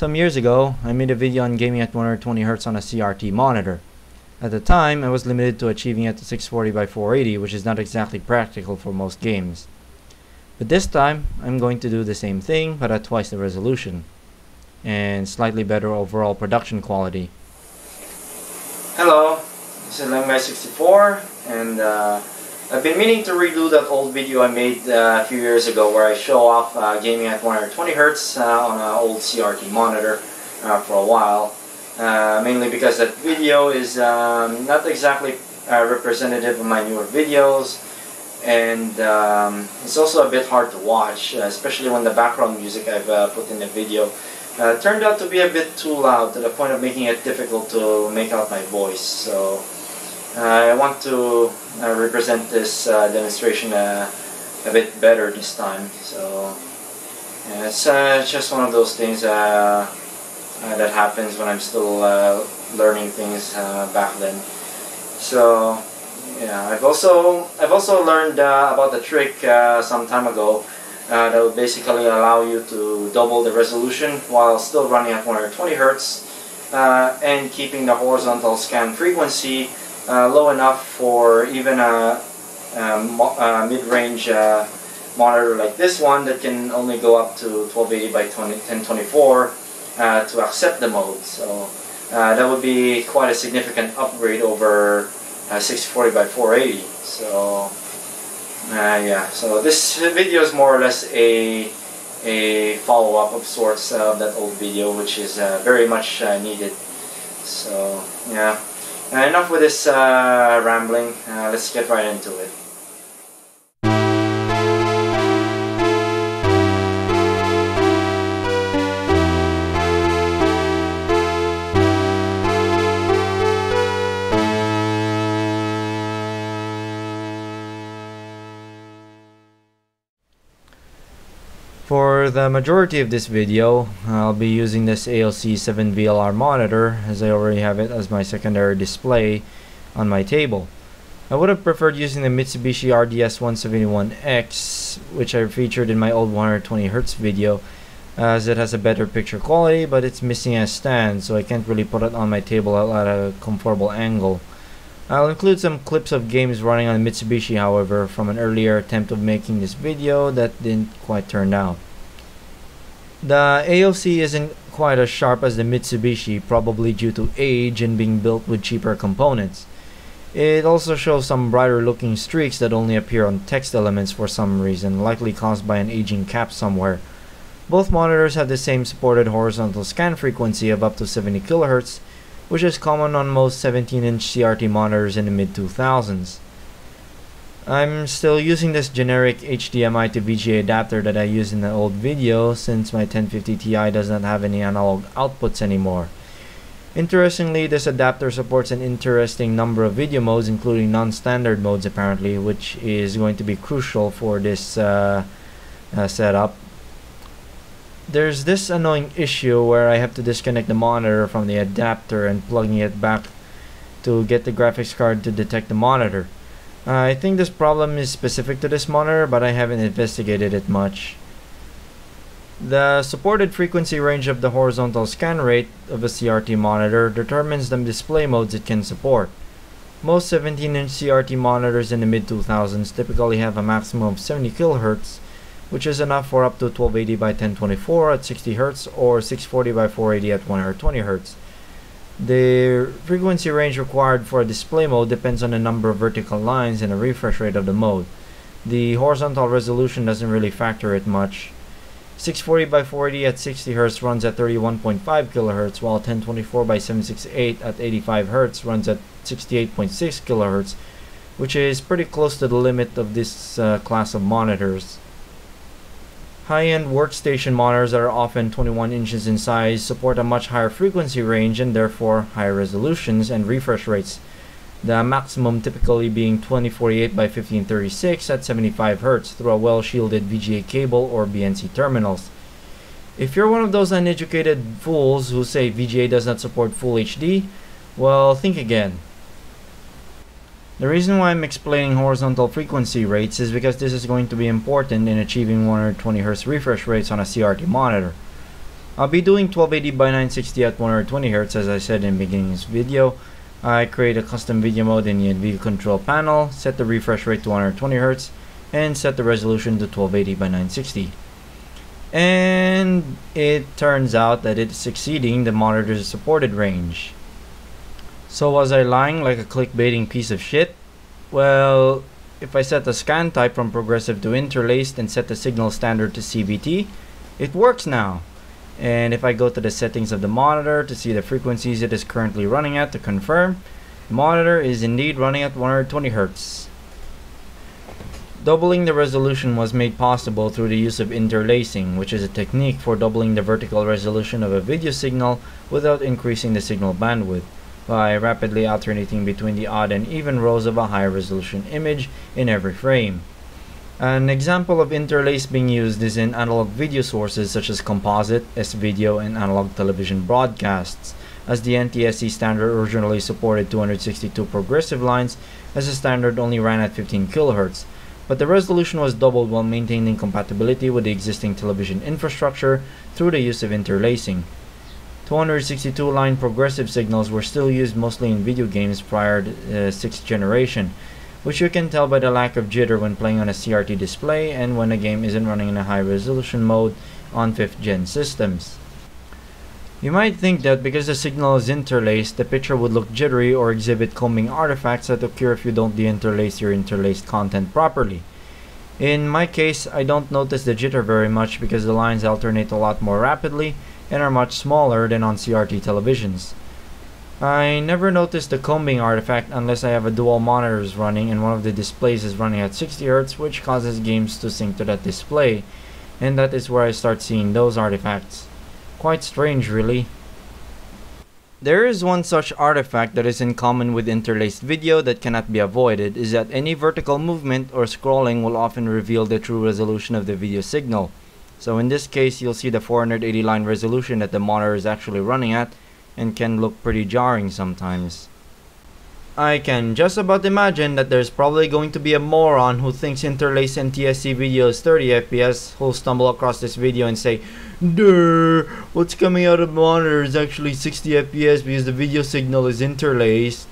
Some years ago, I made a video on gaming at 120Hz on a CRT monitor. At the time, I was limited to achieving at 640 by 480, which is not exactly practical for most games. But this time, I'm going to do the same thing, but at twice the resolution, and slightly better overall production quality. Hello, this is Lameguy64, and uh, I've been meaning to redo that old video I made uh, a few years ago where I show off uh, gaming at 120 Hz uh, on an old CRT monitor uh, for a while. Uh, mainly because that video is um, not exactly uh, representative of my newer videos and um, it's also a bit hard to watch, especially when the background music I've put in the video turned out to be a bit too loud to the point of making it difficult to make out my voice. So I want to uh, represent this uh, demonstration a bit better this time. So yeah, it's just one of those things that happens when I'm still learning things back then. So yeah, I've also I've also learned uh, about the trick uh, some time ago uh, that would basically allow you to double the resolution while still running at 120 hertz and keeping the horizontal scan frequency uh, low enough for even a, a mid-range uh, monitor like this one that can only go up to 1280 by 20, 1024 uh, to accept the mode. So uh, that would be quite a significant upgrade over uh, 640 by 480. So uh, yeah, so this video is more or less a a follow-up of sorts of that old video, which is very much needed. So yeah. Uh, enough with this uh, rambling, uh, let's get right into it. For the majority of this video, I'll be using this AOC 7VLR monitor as I already have it as my secondary display on my table. I would have preferred using the Mitsubishi RDS171X which I featured in my old 120Hz video as it has a better picture quality but it's missing a stand so I can't really put it on my table at a comfortable angle. I'll include some clips of games running on the Mitsubishi however from an earlier attempt of making this video that didn't quite turn out. The AOC isn't quite as sharp as the Mitsubishi probably due to age and being built with cheaper components. It also shows some brighter looking streaks that only appear on text elements for some reason, likely caused by an aging cap somewhere. Both monitors have the same supported horizontal scan frequency of up to 70 kHz, which is common on most 17-inch CRT monitors in the mid-2000s. I'm still using this generic HDMI to VGA adapter that I used in the old video since my 1050 Ti does not have any analog outputs anymore. Interestingly, this adapter supports an interesting number of video modes including non-standard modes apparently which is going to be crucial for this uh, uh, setup there's this annoying issue where I have to disconnect the monitor from the adapter and plugging it back to get the graphics card to detect the monitor. Uh, I think this problem is specific to this monitor but I haven't investigated it much. The supported frequency range of the horizontal scan rate of a CRT monitor determines the display modes it can support. Most 17-inch CRT monitors in the mid-2000s typically have a maximum of 70 kHz which is enough for up to 1280 by 1024 at 60 Hz or 640 by 480 at 120 Hz. The frequency range required for a display mode depends on the number of vertical lines and the refresh rate of the mode. The horizontal resolution doesn't really factor it much. 640 by 480 at 60 Hz runs at 31.5 kHz while 1024 by 768 at 85 Hz runs at 68.6 kHz which is pretty close to the limit of this uh, class of monitors. High-end workstation monitors that are often 21 inches in size support a much higher frequency range and therefore higher resolutions and refresh rates. The maximum typically being 2048 by 1536 at 75 Hz through a well-shielded VGA cable or BNC terminals. If you're one of those uneducated fools who say VGA does not support Full HD, well, think again. The reason why I'm explaining horizontal frequency rates is because this is going to be important in achieving 120Hz refresh rates on a CRT monitor. I'll be doing 1280 by 960 at 120Hz as I said in the beginning of this video. I create a custom video mode in the video control panel, set the refresh rate to 120Hz, and set the resolution to 1280 by 960. And it turns out that it's exceeding the monitor's supported range. So was I lying like a clickbaiting piece of shit? Well, if I set the scan type from progressive to interlaced and set the signal standard to CVT, it works now. And if I go to the settings of the monitor to see the frequencies it is currently running at to confirm, the monitor is indeed running at 120 Hz. Doubling the resolution was made possible through the use of interlacing, which is a technique for doubling the vertical resolution of a video signal without increasing the signal bandwidth, by rapidly alternating between the odd and even rows of a high resolution image in every frame. An example of interlace being used is in analog video sources such as composite, S-video, and analog television broadcasts, as the NTSC standard originally supported 262 progressive lines as the standard only ran at 15 kHz, but the resolution was doubled while maintaining compatibility with the existing television infrastructure through the use of interlacing. 262 line progressive signals were still used mostly in video games prior to uh, 6th generation, which you can tell by the lack of jitter when playing on a CRT display and when a game isn't running in a high resolution mode on 5th gen systems. You might think that because the signal is interlaced, the picture would look jittery or exhibit combing artifacts that occur if you don't deinterlace your interlaced content properly. In my case, I don't notice the jitter very much because the lines alternate a lot more rapidly and are much smaller than on CRT televisions. I never notice the combing artifact unless I have a dual monitors running and one of the displays is running at 60Hz which causes games to sync to that display and that is where I start seeing those artifacts. Quite strange, really. There is one such artifact that is in common with interlaced video that cannot be avoided is that any vertical movement or scrolling will often reveal the true resolution of the video signal. So in this case, you'll see the 480 line resolution that the monitor is actually running at and can look pretty jarring sometimes. I can just about imagine that there's probably going to be a moron who thinks interlaced NTSC video is 30 FPS who'll stumble across this video and say, Duh, what's coming out of the monitor is actually 60 FPS because the video signal is interlaced.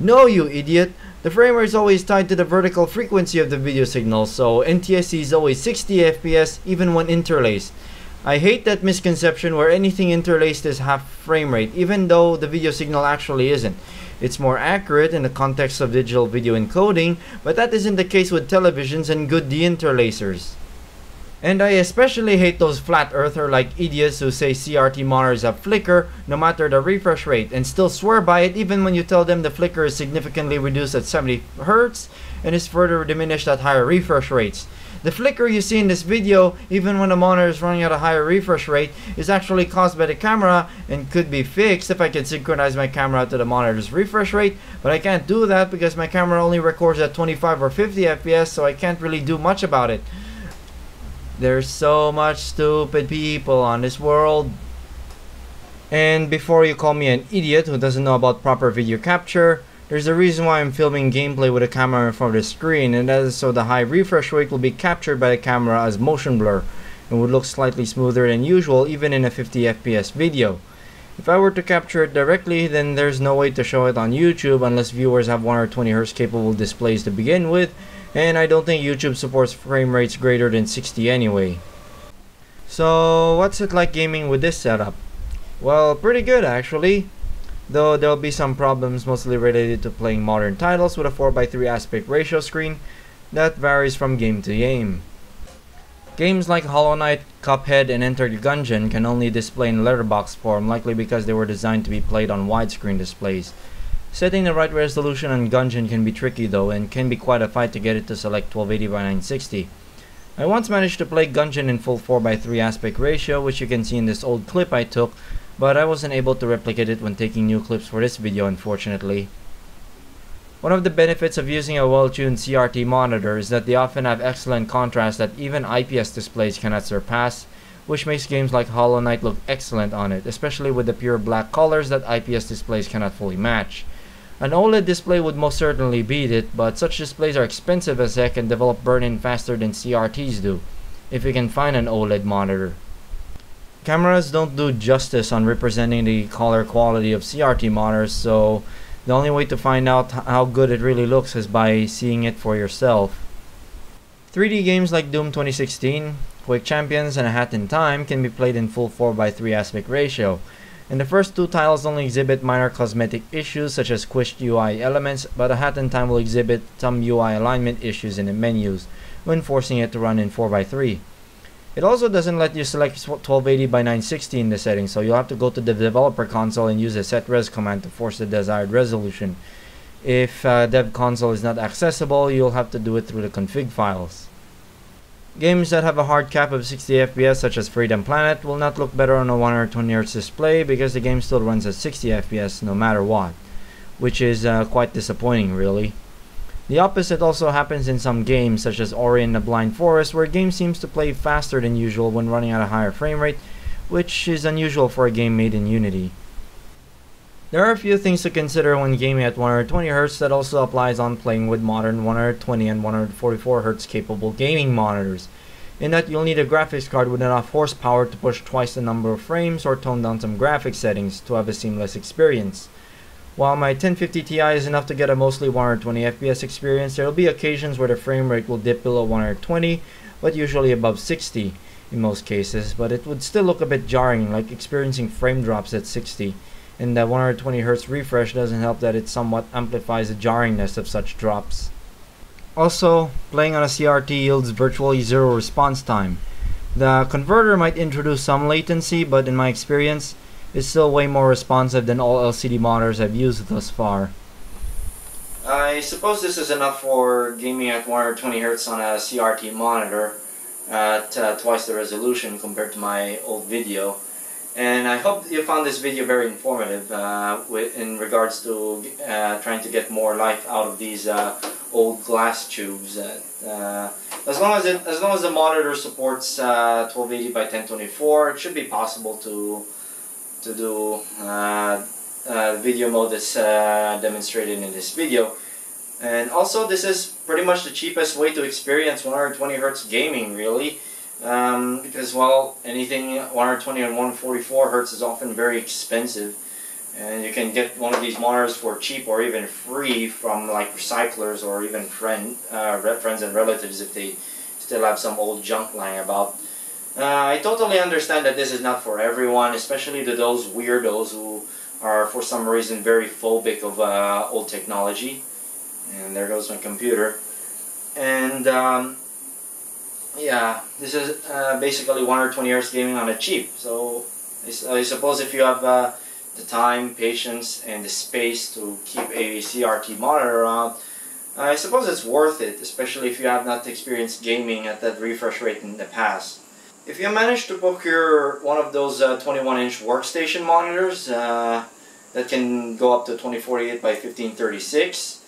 No, you idiot. The frame rate is always tied to the vertical frequency of the video signal, so NTSC is always 60 FPS even when interlaced. I hate that misconception where anything interlaced is half frame rate, even though the video signal actually isn't. It's more accurate in the context of digital video encoding, but that isn't the case with televisions and good deinterlacers. And I especially hate those flat earther like idiots who say CRT monitors have flicker no matter the refresh rate and still swear by it even when you tell them the flicker is significantly reduced at 70 Hz and is further diminished at higher refresh rates. The flicker you see in this video, even when the monitor is running at a higher refresh rate, is actually caused by the camera and could be fixed if I could synchronize my camera to the monitor's refresh rate, but I can't do that because my camera only records at 25 or 50 FPS, so I can't really do much about it. There's so much stupid people on this world. And before you call me an idiot who doesn't know about proper video capture, there's a reason why I'm filming gameplay with a camera in front of the screen and that is so the high refresh rate will be captured by the camera as motion blur and would look slightly smoother than usual even in a 50 FPS video. If I were to capture it directly then there's no way to show it on YouTube unless viewers have 120Hz capable displays to begin with and I don't think YouTube supports frame rates greater than 60 anyway. So what's it like gaming with this setup? Well, pretty good actually. Though there'll be some problems mostly related to playing modern titles with a 4x3 aspect ratio screen that varies from game to game. Games like Hollow Knight, Cuphead, and Enter the Gungeon can only display in letterbox form likely because they were designed to be played on widescreen displays. Setting the right resolution on Gungeon can be tricky though and can be quite a fight to get it to select 1280 by 960. I once managed to play Gungeon in full 4x3 aspect ratio which you can see in this old clip I took but I wasn't able to replicate it when taking new clips for this video unfortunately. One of the benefits of using a well-tuned CRT monitor is that they often have excellent contrast that even IPS displays cannot surpass, which makes games like Hollow Knight look excellent on it, especially with the pure black colors that IPS displays cannot fully match. An OLED display would most certainly beat it, but such displays are expensive as heck and develop burn-in faster than CRTs do, if you can find an OLED monitor. Cameras don't do justice on representing the color quality of CRT monitors, so the only way to find out how good it really looks is by seeing it for yourself. 3D games like Doom 2016, Quake Champions, and A Hat in Time can be played in full 4x3 aspect ratio, and the first two titles only exhibit minor cosmetic issues such as squished UI elements, but A Hat in Time will exhibit some UI alignment issues in the menus when forcing it to run in 4x3. It also doesn't let you select 1280 by 960 in the settings, so you'll have to go to the developer console and use the setres command to force the desired resolution. If uh, dev console is not accessible, you'll have to do it through the config files. Games that have a hard cap of 60 FPS such as Freedom Planet will not look better on a 120Hz display because the game still runs at 60 FPS no matter what, which is uh, quite disappointing really. The opposite also happens in some games such as Ori and the Blind Forest where game seems to play faster than usual when running at a higher frame rate, which is unusual for a game made in Unity. There are a few things to consider when gaming at 120Hz that also applies on playing with modern 120 and 144Hz capable gaming monitors, in that you'll need a graphics card with enough horsepower to push twice the number of frames or tone down some graphics settings to have a seamless experience. While my 1050 Ti is enough to get a mostly 120 FPS experience, there will be occasions where the frame rate will dip below 120, but usually above 60 in most cases, but it would still look a bit jarring, like experiencing frame drops at 60. And that 120 Hz refresh doesn't help that it somewhat amplifies the jarringness of such drops. Also, playing on a CRT yields virtually zero response time. The converter might introduce some latency, but in my experience, it's still way more responsive than all LCD monitors I've used thus far. I suppose this is enough for gaming at 120 Hz on a CRT monitor at uh, twice the resolution compared to my old video. And I hope you found this video very informative uh, in regards to uh, trying to get more life out of these uh, old glass tubes. Uh, as long as it, as long as the monitor supports 1280 uh, by 1024, it should be possible to to do uh, video mode that's demonstrated in this video. And also this is pretty much the cheapest way to experience 120 Hz gaming really. Um, because well anything 120 and 144 hertz is often very expensive and you can get one of these monitors for cheap or even free from like recyclers or even friend, uh, friends and relatives if they still have some old junk lying about. Uh, I totally understand that this is not for everyone, especially to those weirdos who are for some reason very phobic of uh, old technology. And there goes my computer. And um, yeah, this is uh, basically 120 Hz gaming on a cheap. So I, I suppose if you have uh, the time, patience, and the space to keep a CRT monitor around, I suppose it's worth it, especially if you have not experienced gaming at that refresh rate in the past. If you manage to procure one of those 21-inch uh, workstation monitors uh, that can go up to 2048 by 1536,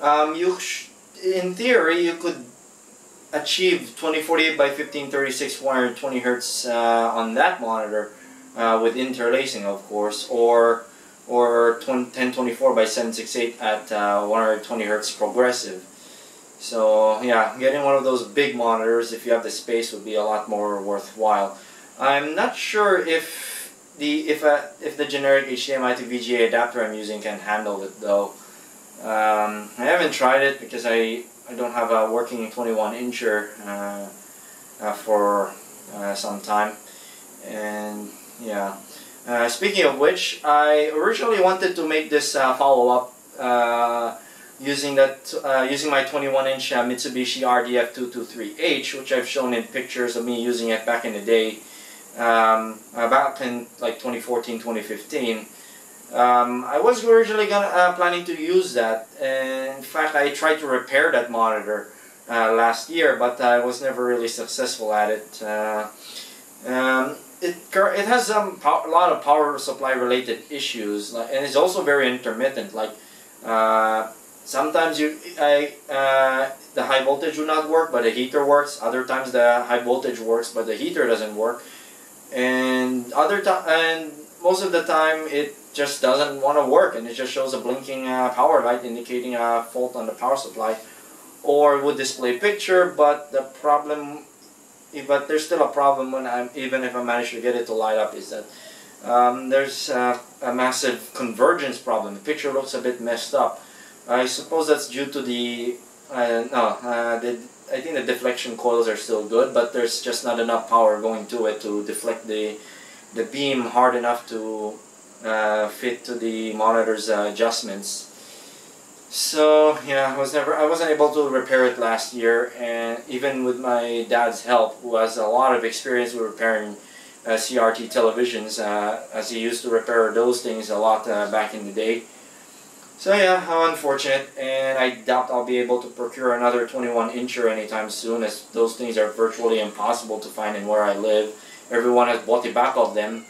um, you in theory you could achieve 2048 by 1536 120 hertz uh, on that monitor uh, with interlacing of course or or 1024 by 768 at uh, 120 hertz progressive so yeah, getting one of those big monitors if you have the space would be a lot more worthwhile. I'm not sure if the if a, if the generic HDMI to VGA adapter I'm using can handle it though. Um, I haven't tried it because I I don't have a working 21 incher uh, uh, for uh, some time, and yeah. Uh, speaking of which, I originally wanted to make this uh, follow up uh, using that using my 21 inch Mitsubishi RDF 223H which I've shown in pictures of me using it back in the day um, in like 2014 2015 um, I was originally gonna uh, planning to use that. And in fact I tried to repair that monitor uh, last year but I was never really successful at it. Uh, um, it, it has some a lot of power supply related issues and it's also very intermittent like sometimes you I, uh, the high voltage will not work but the heater works. Other times the high voltage works but the heater doesn't work. And other time and most of the time it just doesn't want to work and it just shows a blinking uh, power light indicating a fault on the power supply or would display picture but the problem but there's still a problem when I'm even if I manage to get it to light up is that um, there's uh, a massive convergence problem. The picture looks a bit messed up. I suppose that's due to the uh, no, uh, the, I think the deflection coils are still good, but there's just not enough power going to it to deflect the the beam hard enough to uh, fit to the monitor's uh, adjustments. So yeah, I was never I wasn't able to repair it last year, and even with my dad's help, who has a lot of experience with repairing uh, CRT televisions, uh, as he used to repair those things a lot uh, back in the day. So yeah, how unfortunate, and I doubt I'll be able to procure another 21 incher anytime soon, as those things are virtually impossible to find in where I live. Everyone has bought the back of them.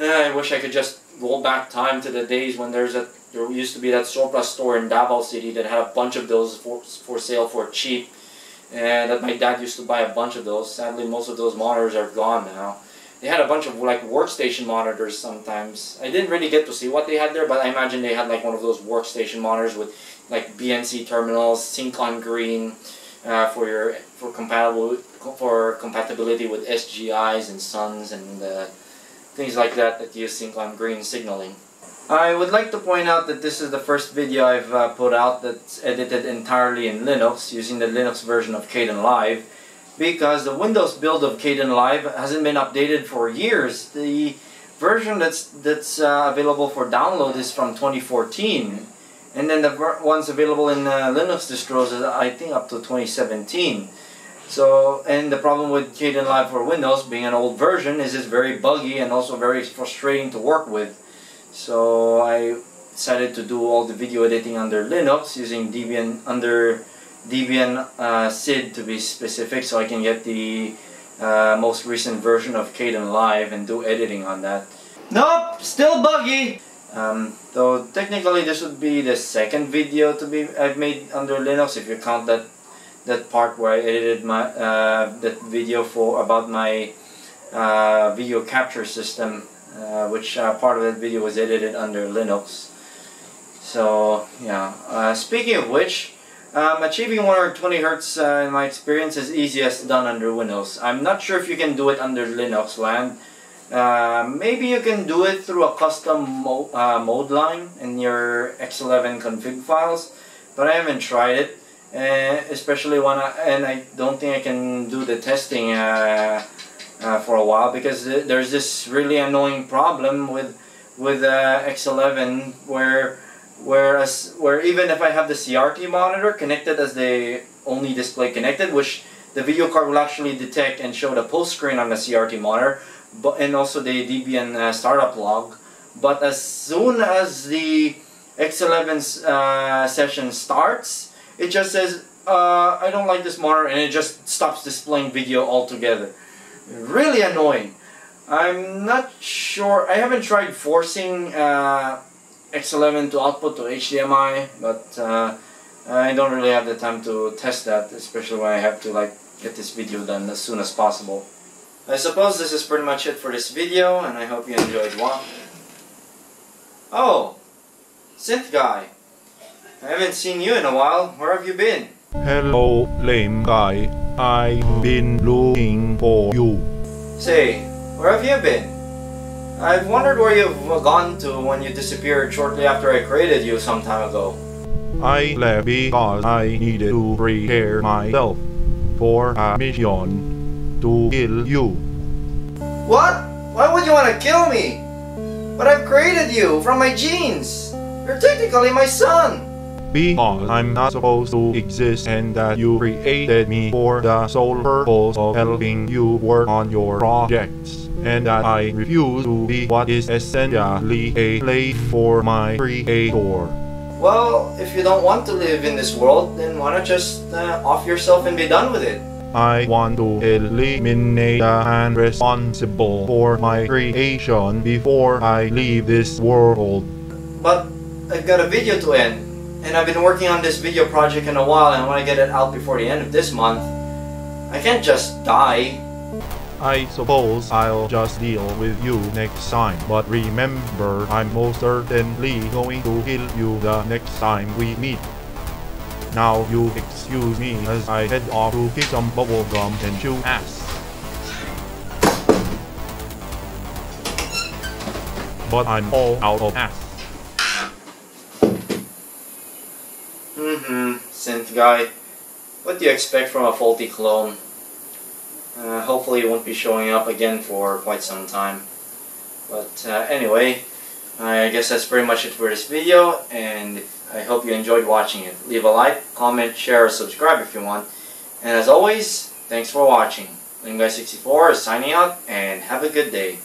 I wish I could just roll back time to the days when there's a there used to be that surplus store in Davao City that had a bunch of those for, for sale for cheap, and that my dad used to buy a bunch of those. Sadly, most of those monitors are gone now. They had a bunch of like workstation monitors sometimes. I didn't really get to see what they had there, but I imagine they had like one of those workstation monitors with like BNC terminals, Sync on Green uh, for your for compatible for compatibility with SGIs and Suns and uh, things like that that use Sync on Green signaling. I would like to point out that this is the first video I've uh, put out that's edited entirely in Linux using the Linux version of Caden Kdenlive because the Windows build of Caden Kdenlive hasn't been updated for years. The version that's that's uh, available for download is from 2014 and then the ones available in uh, Linux distros is I think up to 2017. So, and the problem with Kdenlive for Windows being an old version is it's very buggy and also very frustrating to work with. So I decided to do all the video editing under Linux using Debian under Debian uh, SID to be specific so I can get the uh, most recent version of Kdenlive and do editing on that. Nope, still buggy! Um, though technically this would be the second video to be I've made under Linux if you count that that part where I edited my uh, that video for about my uh, video capture system uh, which uh, part of that video was edited under Linux. So yeah, uh, speaking of which, um, achieving 120 Hertz uh, in my experience is easiest done under Windows. I'm not sure if you can do it under Linux land. Uh, maybe you can do it through a custom mo mode line in your X11 config files, but I haven't tried it. Especially when I, and I don't think I can do the testing uh, for a while because there's this really annoying problem with with uh, X11 where whereas where even if I have the CRT monitor connected as the only display connected which the video card will actually detect and show the post screen on the CRT monitor but and also the Debian uh, startup log. But as soon as the X11 uh, session starts it just says uh, I don't like this monitor and it just stops displaying video altogether really annoying. I'm not sure, I haven't tried forcing uh, X11 to output to HDMI, but uh, I don't really have the time to test that, especially when I have to like get this video done as soon as possible. I suppose this is pretty much it for this video, and I hope you enjoyed watching. Oh, Synth Guy. I haven't seen you in a while. Where have you been? Hello, Lameguy. I've been looking for you. Say, where have you been? I've wondered where you've gone to when you disappeared shortly after I created you some time ago. I left because I needed to prepare myself for a mission to kill you. What? Why would you want to kill me? But I've created you from my genes. You're technically my son because I'm not supposed to exist and that you created me for the sole purpose of helping you work on your projects and that I refuse to be what is essentially a slave for my creator. Well, if you don't want to live in this world, then why not just uh, off yourself and be done with it? I want to eliminate the man responsible for my creation before I leave this world. But I've got a video to end and I've been working on this video project in a while and I want to get it out before the end of this month. I can't just die. I suppose I'll just deal with you next time, but remember I'm most certainly going to kill you the next time we meet. Now you excuse me as I head off to pick some bubblegum and chew ass. But I'm all out of ass. Mm-hmm, synth guy. What do you expect from a faulty clone? Uh, hopefully it won't be showing up again for quite some time. But uh, anyway, I guess that's pretty much it for this video, and I hope you enjoyed watching it. Leave a like, comment, share, or subscribe if you want. And as always, thanks for watching. Guy 64 is signing out, and have a good day.